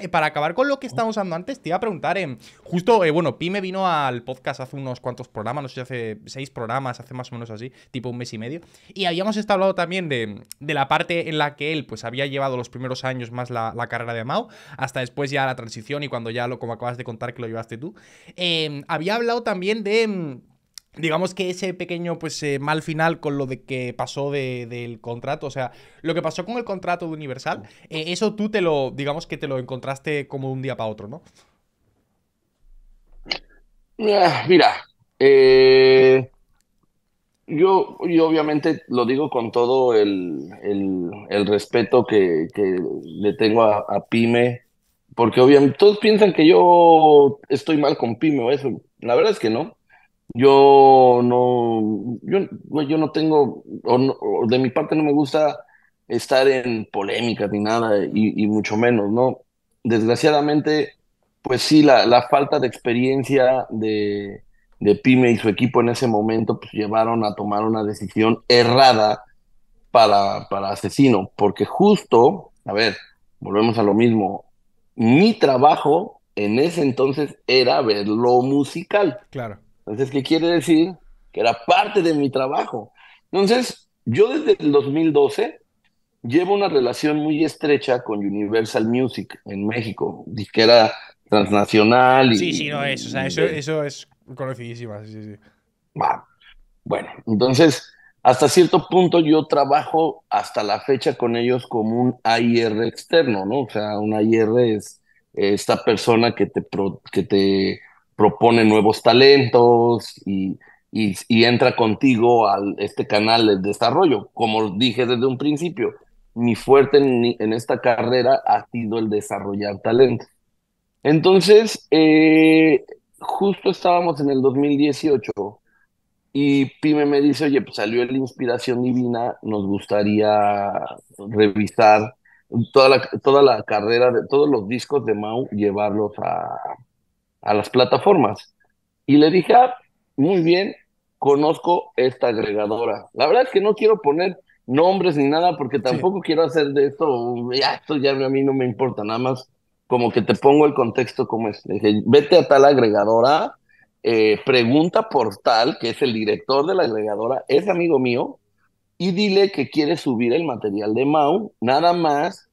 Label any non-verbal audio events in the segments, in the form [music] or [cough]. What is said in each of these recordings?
eh, para acabar con lo que estábamos hablando antes, te iba a preguntar, eh, justo, bueno, Pi me vino al podcast hace unos cuantos programas, no sé si hace seis programas, hace más o menos así, tipo un mes y medio, y habíamos estado hablando también de, la parte en la que él, pues, había llevado los primeros años más la, carrera de Mao, hasta después ya la transición y cuando ya lo, como acabas de contar que lo llevaste tú. había hablado también de digamos que ese pequeño pues eh, mal final con lo de que pasó del contrato, o sea, lo que pasó con el contrato de Universal, eh, eso tú te lo, digamos que te lo encontraste como de un día para otro, ¿no? Mira, eh, yo, yo, obviamente lo digo con todo el, respeto que, le tengo a, a, Pyme, porque obviamente todos piensan que yo estoy mal con Pyme o eso. La verdad es que no. Yo no, yo, yo no tengo, o, de mi parte no me gusta estar en polémicas ni nada, y, mucho menos, ¿no? Desgraciadamente, pues sí, la, la falta de experiencia de, de Pyme y su equipo en ese momento, pues llevaron a tomar una decisión errada para, para Asesino, porque justo, a ver, volvemos a lo mismo, mi trabajo en ese entonces era ver lo musical. Claro. Entonces, ¿qué quiere decir? Que era parte de mi trabajo. Entonces, yo desde el 2012 llevo una relación muy estrecha con Universal Music en México, disquera transnacional. Y, sí, sí, no es, o sea, eso, eso es conocidísima, sí, sí. bueno, entonces, hasta cierto punto yo trabajo hasta la fecha con ellos como un AIR externo, ¿no? O sea, un AIR es esta persona que te, que te propone nuevos talentos y, y, entra contigo a este canal de desarrollo. Como dije desde un principio, mi fuerte en, esta carrera ha sido el desarrollar talento. Entonces, eh, justo estábamos en el 2018 y Pime me dice, oye, pues salió la inspiración divina, nos gustaría revisar toda la, toda la carrera de todos los discos de Mau, llevarlos a, a las plataformas. Y le dije, ah, muy bien, conozco esta agregadora. La verdad es que no quiero poner nombres ni nada porque tampoco quiero hacer de esto, ya, esto ya a mí no me importa, nada más como que te pongo el contexto como es. Le dije, vete a tal agregadora, eh, pregunta por tal, que es el director de la agregadora, es amigo mío, y dile que quiere subir el material de Mau, nada más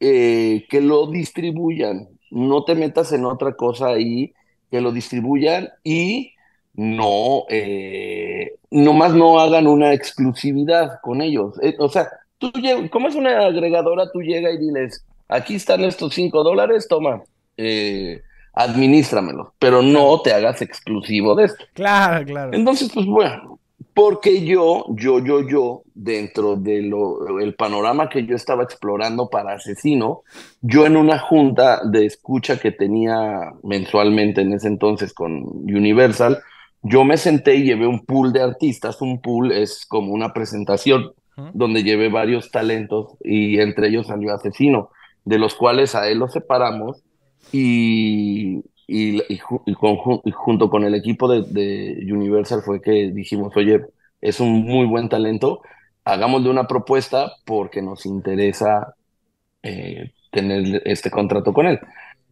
eh, que lo distribuyan no te metas en otra cosa ahí, que lo distribuyan y no, eh, nomás no hagan una exclusividad con ellos. Eh, o sea, tú como es una agregadora, tú llegas y diles, aquí están estos cinco dólares, toma, eh, administramelos, pero no te hagas exclusivo de esto. Claro, claro. Entonces, pues bueno, porque yo, yo, yo, yo, dentro del el panorama que yo estaba explorando para Asesino, yo en una junta de escucha que tenía mensualmente en ese entonces con Universal, yo me senté y llevé un pool de artistas. Un pool es como una presentación donde llevé varios talentos y entre ellos salió Asesino, de los cuales a él lo separamos y, y, junto con el equipo de, Universal fue que dijimos, oye, es un muy buen talento, hagámosle una propuesta porque nos interesa eh, tener este contrato con él.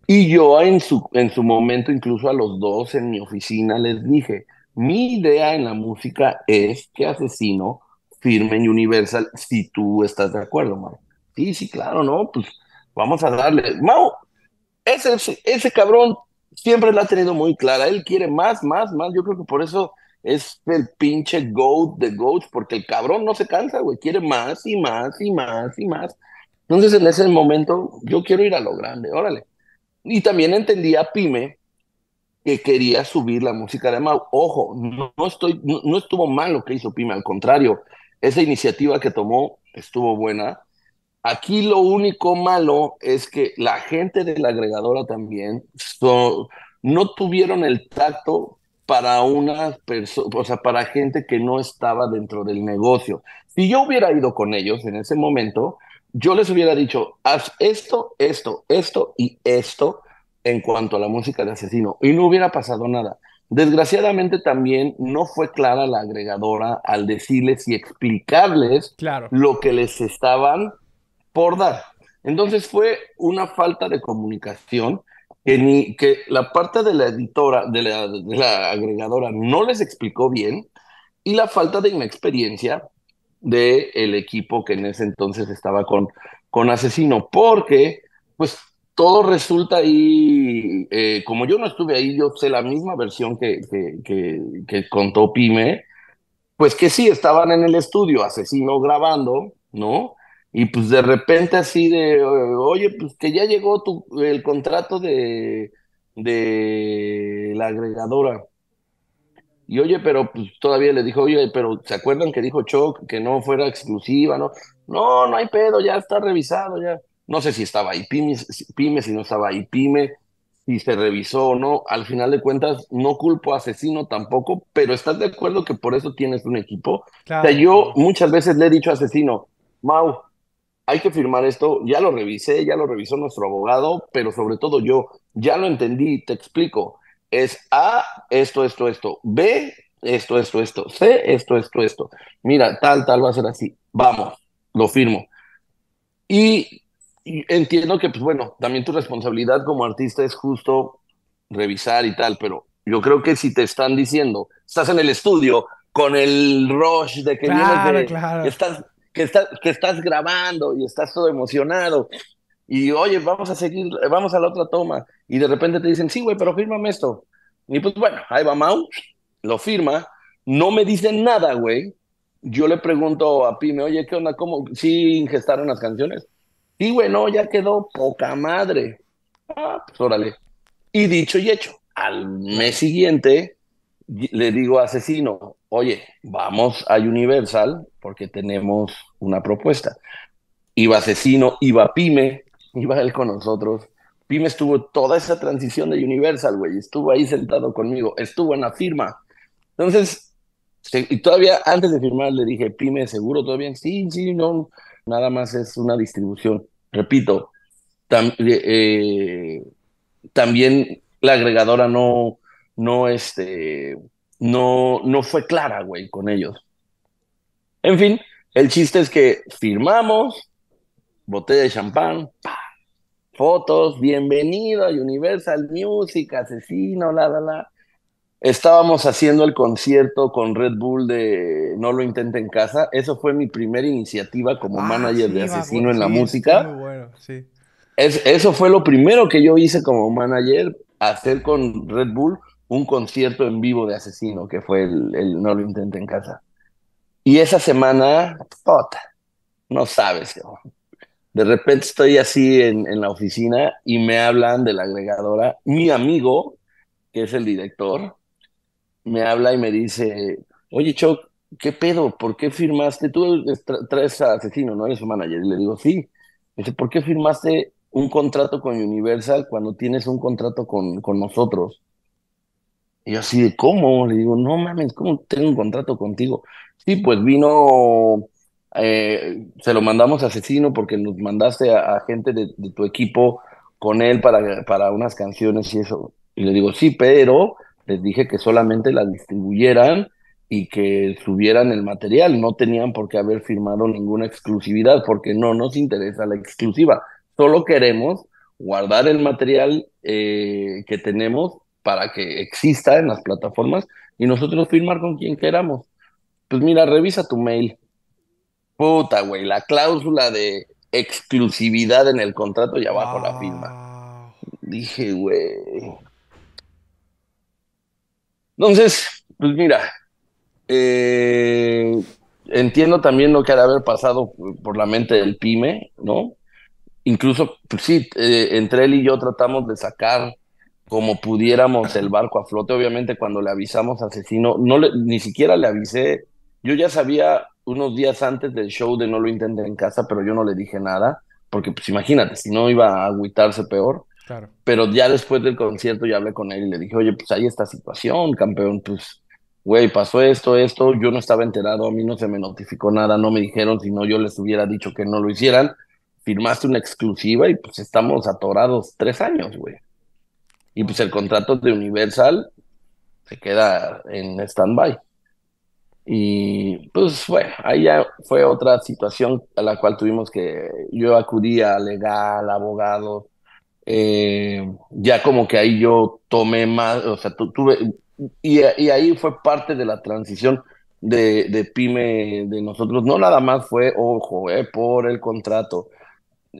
Y yo en su, en su momento, incluso a los dos en mi oficina, les dije, mi idea en la música es que Asesino firme en Universal si tú estás de acuerdo, Mau. Sí, sí, claro, ¿no? Pues vamos a darle. Mau, ese, ese cabrón siempre la ha tenido muy clara. Él quiere más, más, más. Yo creo que por eso es el pinche GOAT de GOATs, porque el cabrón no se cansa, güey. Quiere más y más y más y más. Entonces, en ese momento, yo quiero ir a lo grande, órale. Y también entendí a Pyme que quería subir la música de Mau. Ojo, no, estoy, no, estuvo mal lo que hizo Pyme, al contrario, esa iniciativa que tomó estuvo buena. Aquí lo único malo es que la gente de la agregadora también no tuvieron el tacto para una persona, o sea, para gente que no estaba dentro del negocio. Si yo hubiera ido con ellos en ese momento, yo les hubiera dicho, haz esto, esto, esto y esto en cuanto a la música de asesino y no hubiera pasado nada. Desgraciadamente también no fue clara la agregadora al decirles y explicarles claro. lo que les estaban por dar. Entonces fue una falta de comunicación que ni que la parte de la editora, de la, agregadora no les explicó bien y la falta de inexperiencia del el equipo que en ese entonces estaba con, con Asesino, porque pues todo resulta ahí, eh, como yo no estuve ahí, yo sé la misma versión que, que, que, que contó Pime, pues que sí, estaban en el estudio, Asesino grabando, ¿no? Y pues de repente así de, oye, pues que ya llegó tu, el contrato de, de la agregadora. Y oye, pero pues todavía le dijo, oye, pero ¿se acuerdan que dijo Choc que no fuera exclusiva, no? No, no hay pedo, ya está revisado, ya. No sé si estaba ahí Pyme, Pyme si no estaba ahí Pyme, si se revisó o no. Al final de cuentas, no culpo a Asesino tampoco, pero ¿estás de acuerdo que por eso tienes un equipo? Claro. O sea, yo muchas veces le he dicho a Asesino, Mau, hay que firmar esto, ya lo revisé, ya lo revisó nuestro abogado, pero sobre todo yo, ya lo entendí, te explico. Es A, esto, esto, esto. B, esto, esto, esto. C, esto, esto, esto. Mira, tal, tal va a ser así. Vamos, lo firmo. Y, y entiendo que, pues bueno, también tu responsabilidad como artista es justo revisar y tal, pero yo creo que si te están diciendo, estás en el estudio con el rush de que Claro, vienes de, claro. estás, que estás, que estás grabando y estás todo emocionado y oye, vamos a seguir, vamos a la otra toma y de repente te dicen, sí, güey, pero fírmame esto. Y pues bueno, ahí va Mau, lo firma, no me dicen nada, güey. Yo le pregunto a Pime, oye, ¿qué onda? ¿Cómo? ¿Sí ingestaron las canciones? Sí, güey, no, ya quedó poca madre. Ah, pues órale. Y dicho y hecho, al mes siguiente le digo a Asesino, oye, vamos a Universal porque tenemos una propuesta. Iba Asesino, iba Pyme, [laughs] iba él con nosotros. Pyme estuvo toda esa transición de Universal, güey, estuvo ahí sentado conmigo, estuvo en la firma. Entonces, y todavía antes de firmar le dije, Pyme, ¿seguro todavía? Sí, sí, no, nada más es una distribución. Repito, tam- eh, también la agregadora no, no, este, no, no fue clara, güey, con ellos. En fin, el chiste es que firmamos, botella de champán, fotos, bienvenido a Universal Music, asesino, la, la, la. Estábamos haciendo el concierto con Red Bull de No lo intente en casa. Eso fue mi primera iniciativa como Ah, manager sí, de asesino en la música. muy bueno, sí. Es, eso fue lo primero que yo hice como manager, hacer con Red Bull un concierto en vivo de asesino, que fue el, el No lo intente en casa. Y esa semana, no sabes. De repente estoy así en, la oficina y me hablan de la agregadora. Mi amigo, que es el director, me habla y me dice, oye, Choc, ¿qué pedo? ¿Por qué firmaste? Tú tra- traes a Asesino, ¿no? Eres su manager. Y le digo, sí. Dice, ¿por qué firmaste un contrato con Universal cuando tienes un contrato con, con nosotros? Y yo así de, ¿cómo? Le digo, no mames, ¿cómo tengo un contrato contigo? Sí, pues vino, eh, se lo mandamos a Asesino porque nos mandaste a, gente de, tu equipo con él para, para unas canciones y eso. Y le digo, sí, pero les dije que solamente las distribuyeran y que subieran el material. No tenían por qué haber firmado ninguna exclusividad porque no nos interesa la exclusiva. Solo queremos guardar el material eh, que tenemos para que exista en las plataformas y nosotros firmar con quien queramos. Pues mira, revisa tu mail. Puta, güey, la cláusula de exclusividad en el contrato y abajo la firma. Dije, güey. Entonces, pues mira, eh, entiendo también lo que ha de haber pasado por la mente del pyme, ¿no? Incluso, pues sí, eh, entre él y yo tratamos de sacar como pudiéramos el barco a flote. Obviamente, cuando le avisamos a Asesino, no le, ni siquiera le avisé. Yo ya sabía unos días antes del show de No lo intenten en casa, pero yo no le dije nada, porque pues imagínate, si no iba a agüitarse peor. Claro. Pero ya después del concierto ya hablé con él y le dije, oye, pues hay esta situación, campeón, pues, güey, pasó esto, esto, yo no estaba enterado, a mí no se me notificó nada, no me dijeron, si no yo les hubiera dicho que no lo hicieran, firmaste una exclusiva y pues estamos atorados tres años, güey. Y pues el contrato de Universal se queda en stand-by. Y pues bueno, ahí ya fue otra situación a la cual tuvimos que, yo acudía a legal, abogado, eh, ya como que ahí yo tomé más, o sea, tuve, y, y, ahí fue parte de la transición de, de, Pyme de nosotros, no nada más fue, ojo, eh, por el contrato.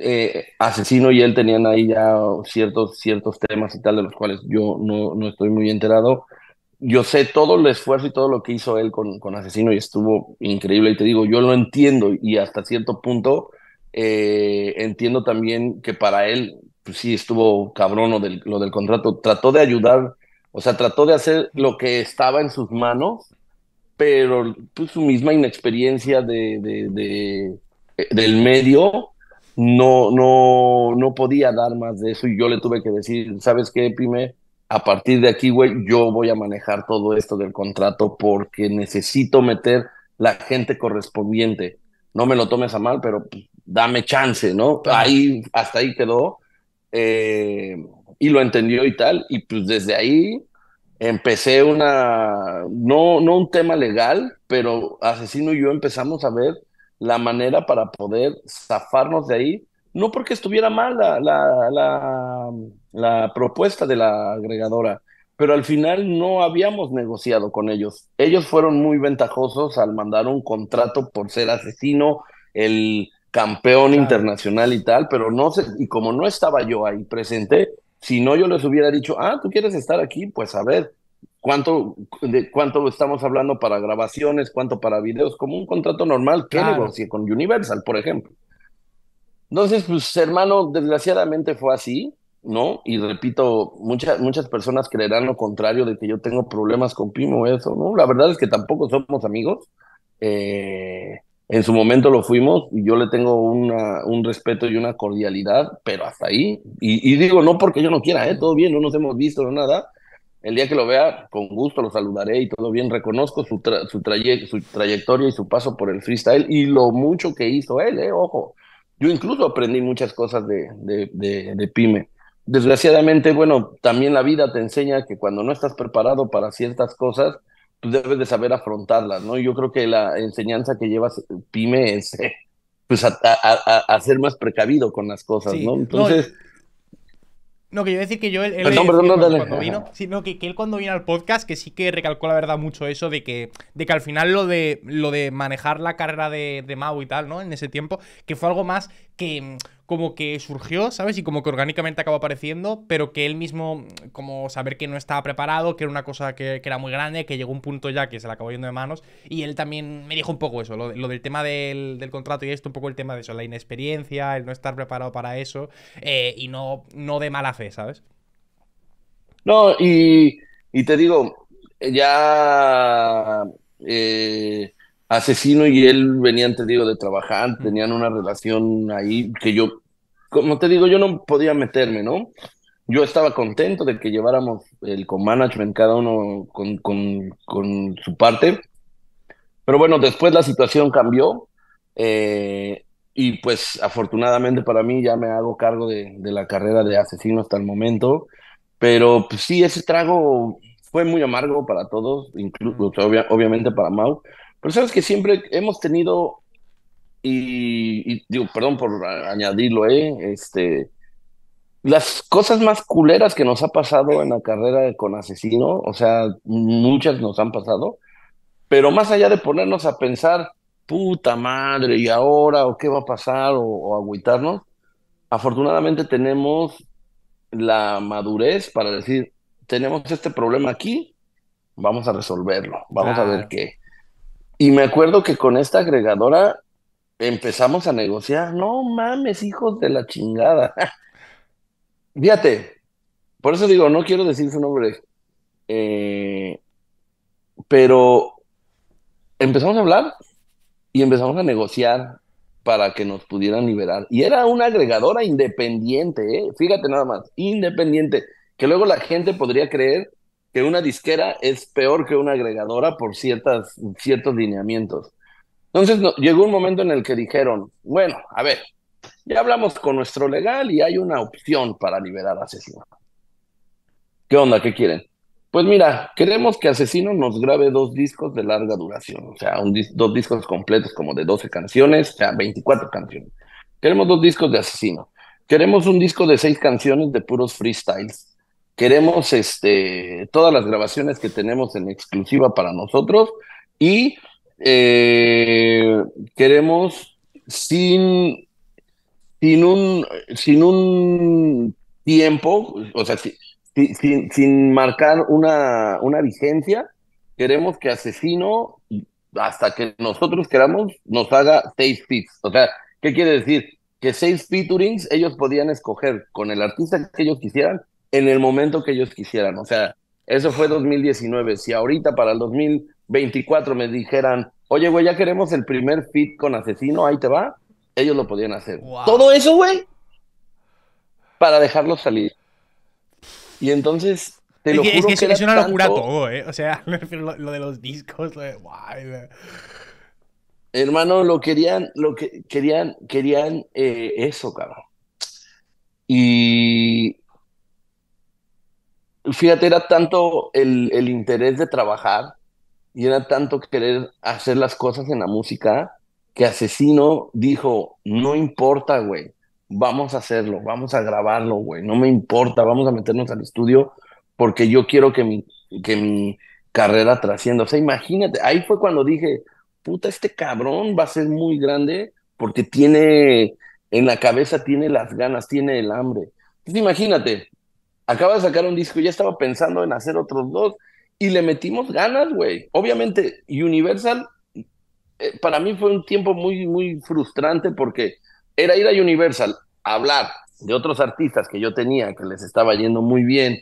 Eh, Asesino y él tenían ahí ya ciertos, ciertos temas y tal de los cuales yo no, no estoy muy enterado. Yo sé todo el esfuerzo y todo lo que hizo él con, con Asesino y estuvo increíble. Y te digo, yo lo entiendo y hasta cierto punto eh, entiendo también que para él pues sí estuvo cabrón lo del, lo del contrato. Trató de ayudar, o sea, trató de hacer lo que estaba en sus manos, pero pues, su misma inexperiencia de, de, de, del medio no, no, no podía dar más de eso y yo le tuve que decir, ¿sabes qué, Pime? A partir de aquí, güey, yo voy a manejar todo esto del contrato porque necesito meter la gente correspondiente. No me lo tomes a mal, pero pues, dame chance, ¿no? Ahí, hasta ahí quedó. Eh, y lo entendió y tal. Y pues desde ahí empecé una, no, no un tema legal, pero Asesino y yo empezamos a ver la manera para poder zafarnos de ahí, no porque estuviera mal la, la, la, la propuesta de la agregadora, pero al final no habíamos negociado con ellos. Ellos fueron muy ventajosos al mandar un contrato por ser asesino, el campeón claro. internacional y tal, pero no sé, y como no estaba yo ahí presente, si no yo les hubiera dicho, ah, tú quieres estar aquí, pues a ver, ¿cuánto, de cuánto estamos hablando para grabaciones, cuánto para videos? Como un contrato normal que claro. negocie con Universal, por ejemplo. Entonces, pues hermano, desgraciadamente fue así, ¿no? Y repito, muchas muchas personas creerán lo contrario de que yo tengo problemas con Pimo, eso, ¿no? La verdad es que tampoco somos amigos. Eh, en su momento lo fuimos y yo le tengo una, un respeto y una cordialidad, pero hasta ahí. Y, y, digo, no porque yo no quiera, ¿eh? todo bien, no nos hemos visto, no nada. El día que lo vea, con gusto lo saludaré y todo bien. Reconozco su, tra su, traye su trayectoria y su paso por el freestyle y lo mucho que hizo él, ¿eh? ojo. Yo incluso aprendí muchas cosas de, de, de, de Pyme. Desgraciadamente, bueno, también la vida te enseña que cuando no estás preparado para ciertas cosas, pues debes de saber afrontarlas, ¿no? Yo creo que la enseñanza que llevas pyme es eh, [laughs] pues a, a, a, ser más precavido con las cosas, sí. ¿no? Entonces... No, no, que yo decir que yo él, él perdón, perdón, cuando, vino, sí, no, que, que, él cuando vino al podcast, que sí que recalcó la verdad mucho eso de que, de que al final lo de lo de manejar la carrera de, de Mau y tal, ¿no? En ese tiempo, que fue algo más que como que surgió, ¿sabes? Y como que orgánicamente acabó apareciendo, pero que él mismo, como saber que no estaba preparado, que era una cosa que, era muy grande, que llegó un punto ya que se le acabó yendo de manos, y él también me dijo un poco eso, lo, del tema del, del, contrato y esto, un poco el tema de eso, la inexperiencia, el no estar preparado para eso, eh, y no, no de mala fe, ¿sabes? No, y, y te digo, ya... Eh Asesino y él venían, te digo, de trabajar, tenían una relación ahí que yo, como te digo, yo no podía meterme, ¿no? Yo estaba contento de que lleváramos el co-management cada uno con, con, con, su parte, pero bueno, después la situación cambió eh, y pues afortunadamente para mí ya me hago cargo de, de la carrera de asesino hasta el momento, pero pues sí, ese trago fue muy amargo para todos, incluso obvia, obviamente para Mau, pero sabes que siempre hemos tenido, y, y, digo, perdón por añadirlo, ¿eh? Este, las cosas más culeras que nos ha pasado en la carrera con Asesino, o sea, muchas nos han pasado, pero más allá de ponernos a pensar, puta madre, ¿y ahora? ¿O qué va a pasar? O, o agüitarnos, afortunadamente tenemos la madurez para decir, tenemos este problema aquí, vamos a resolverlo, vamos claro. a ver qué. Y me acuerdo que con esta agregadora empezamos a negociar. No mames, hijos de la chingada. [laughs] Fíjate, por eso digo, no quiero decir su nombre. Eh, pero empezamos a hablar y empezamos a negociar para que nos pudieran liberar. Y era una agregadora independiente, ¿eh? fíjate nada más, independiente, que luego la gente podría creer que una disquera es peor que una agregadora por ciertas, ciertos lineamientos. Entonces no, llegó un momento en el que dijeron, bueno, a ver, ya hablamos con nuestro legal y hay una opción para liberar a asesino. ¿Qué onda? ¿Qué quieren? Pues mira, queremos que Asesino nos grabe dos discos de larga duración, o sea, dos discos completos como de 12 canciones, o sea, 24 canciones. Queremos dos discos de Asesino. Queremos un disco de seis canciones de puros freestyles. Queremos este, todas las grabaciones que tenemos en exclusiva para nosotros y eh, queremos sin, sin, un, sin un tiempo, o sea, sin, sin marcar una, una vigencia, queremos que Asesino, hasta que nosotros queramos, nos haga seis feats. O sea, ¿qué quiere decir? Que seis featurings ellos podían escoger con el artista que ellos quisieran en el momento que ellos quisieran. O sea, eso fue 2019. Si ahorita para el 2024 me dijeran, oye, güey, ya queremos el primer fit con Asesino, ahí te va, ellos lo podían hacer. Todo eso, güey, para dejarlo salir. Y entonces, te lo juro es que, es una locura todo, ¿eh? O sea, [laughs] lo, de los discos, lo de... Hermano, lo querían, lo que querían, querían eh, eso, cabrón. Y fíjate, era tanto el, el interés de trabajar y era tanto querer hacer las cosas en la música que Asesino dijo, no importa, güey, vamos a hacerlo, vamos a grabarlo, güey, no me importa, vamos a meternos al estudio porque yo quiero que mi, que mi carrera trascienda. O sea, imagínate, ahí fue cuando dije, puta, este cabrón va a ser muy grande porque tiene, en la cabeza tiene las ganas, tiene el hambre. Entonces imagínate, acaba de sacar un disco, ya estaba pensando en hacer otros dos y le metimos ganas, güey. Obviamente, Universal, eh, para mí fue un tiempo muy, muy frustrante porque era ir a Universal a hablar de otros artistas que yo tenía, que les estaba yendo muy bien,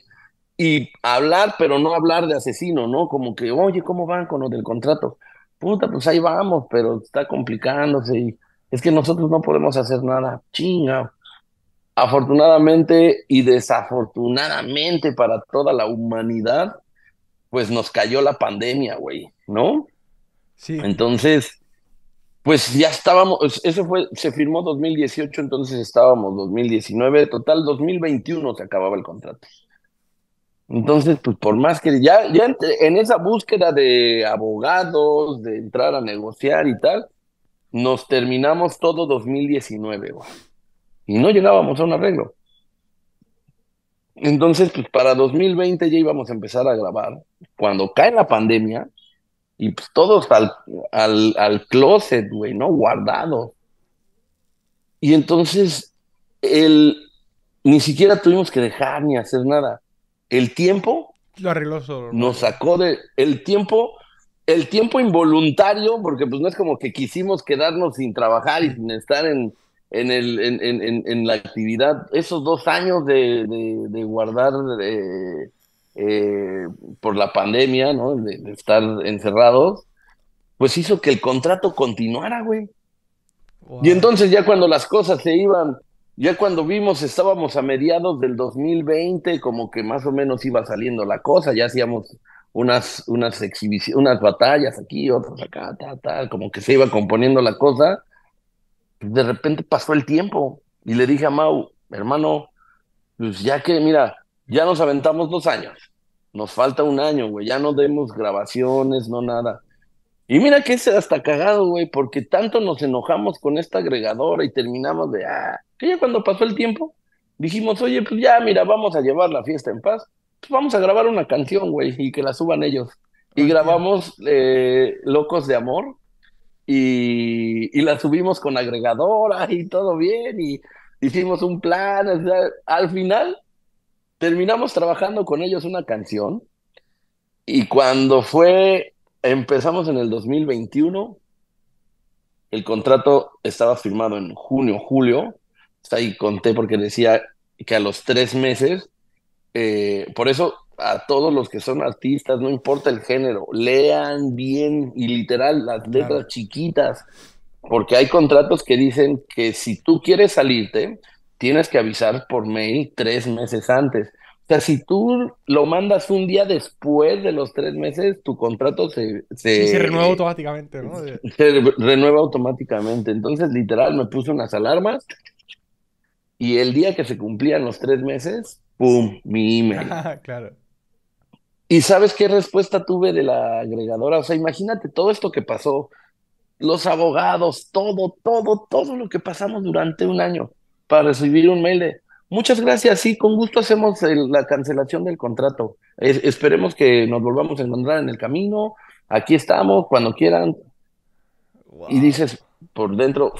y hablar, pero no hablar de asesino, ¿no? Como que, oye, ¿cómo van con lo del contrato? Puta, pues ahí vamos, pero está complicándose y es que nosotros no podemos hacer nada. Chinga. Afortunadamente y desafortunadamente para toda la humanidad, pues nos cayó la pandemia, güey, ¿no? Sí. Entonces, pues ya estábamos, eso fue, se firmó 2018, entonces estábamos 2019, total 2021 se acababa el contrato. Entonces, pues por más que ya, ya en esa búsqueda de abogados, de entrar a negociar y tal, nos terminamos todo 2019, güey. Y no llegábamos a un arreglo. Entonces, pues para 2020 ya íbamos a empezar a grabar. Cuando cae la pandemia, y pues todos al, al, al closet, güey, ¿no? Guardado. Y entonces, el, ni siquiera tuvimos que dejar ni hacer nada. El tiempo lo arregló solo. Nos sacó de el tiempo, el tiempo involuntario, porque pues no es como que quisimos quedarnos sin trabajar y sin estar en, en, el, en, en, en la actividad. Esos dos años de, de, de guardar de, eh, por la pandemia, ¿no? De, estar encerrados, pues hizo que el contrato continuara, güey. Y entonces ya cuando las cosas se iban, ya cuando vimos, estábamos a mediados del 2020, como que más o menos iba saliendo la cosa, ya hacíamos unas, unas exhibiciones, unas batallas aquí, otras acá, tal, tal, como que se iba componiendo la cosa. De repente pasó el tiempo y le dije a Mau, hermano, pues ya que, mira, ya nos aventamos dos años. Nos falta un año, güey. Ya no demos grabaciones, no nada. Y mira que ese hasta cagado, güey, porque tanto nos enojamos con esta agregadora y terminamos de, ah, que ya cuando pasó el tiempo, dijimos, oye, pues ya, mira, vamos a llevar la fiesta en paz. Pues vamos a grabar una canción, güey, y que la suban ellos. Y grabamos eh, Locos de Amor y, y la subimos con agregadora y todo bien y hicimos un plan. O sea, al final terminamos trabajando con ellos una canción y cuando fue, empezamos en el 2021, el contrato estaba firmado en junio, julio, ahí conté porque decía que a los tres meses, eh, por eso a todos los que son artistas, no importa el género, lean bien y literal las letras chiquitas, porque hay contratos que dicen que si tú quieres salirte, tienes que avisar por mail tres meses antes. O sea, si tú lo mandas un día después de los tres meses, tu contrato se... Se, se renueva automáticamente, ¿no? Se renueva automáticamente. Entonces, literal, me puse unas alarmas y el día que se cumplían los tres meses, ¡pum! Mi email. [laughs] claro. ¿Y sabes qué respuesta tuve de la agregadora? O sea, imagínate todo esto que pasó, los abogados, todo, todo, todo lo que pasamos durante un año para recibir un mail de muchas gracias, sí, con gusto hacemos la cancelación del contrato. esperemos que nos volvamos a encontrar en el camino, aquí estamos, cuando quieran. Y dices por dentro,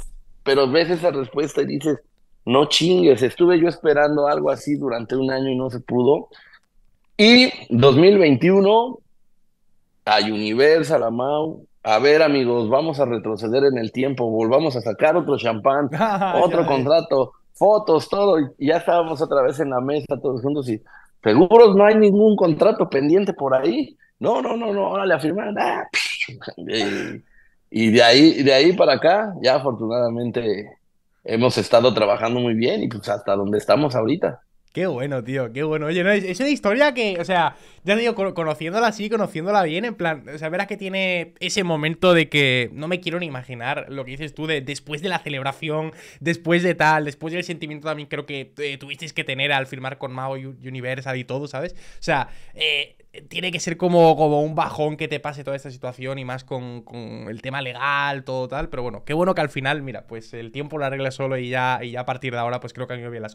pero ves esa respuesta y dices, no chingues, estuve yo esperando algo así durante un año y no se pudo. Y 2021, a Universal, a Mau, a ver amigos, vamos a retroceder en el tiempo, volvamos a sacar otro champán, [laughs] otro contrato, fotos, todo, y ya estábamos otra vez en la mesa todos juntos y seguros no hay ningún contrato pendiente por ahí. No, no, no, no, ahora le afirmaron. Ah, y, de ahí, de ahí para acá, ya afortunadamente hemos estado trabajando muy bien y pues hasta donde estamos ahorita. Qué bueno, tío, qué bueno. Oye, no, es, una historia que, o sea, ya te digo, conociéndola así, conociéndola bien, en plan, o sea, verás que tiene ese momento de que no me quiero ni imaginar lo que dices tú de después de la celebración, después de tal, después del sentimiento también creo que eh, tuvisteis que tener al firmar con Mao Universal y todo, ¿sabes? O sea, eh, tiene que ser como, como un bajón que te pase toda esta situación y más con, el tema legal, todo tal. Pero bueno, qué bueno que al final, mira, pues el tiempo lo arregla solo y ya, y ya a partir de ahora, pues creo que han ido bien las.